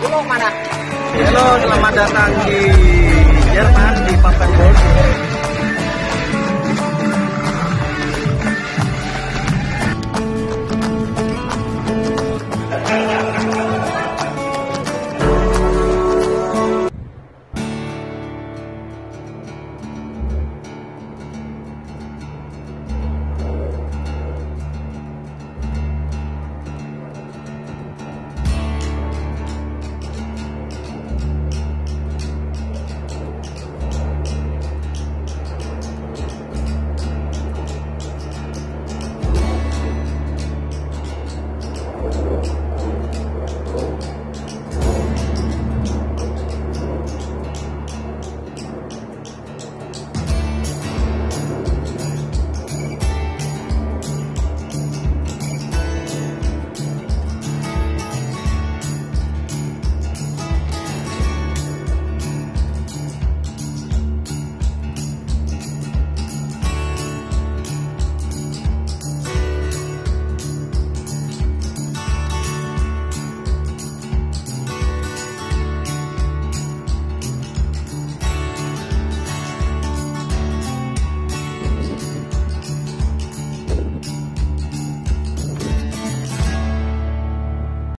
Halo, selamat datang di Jerman di Papan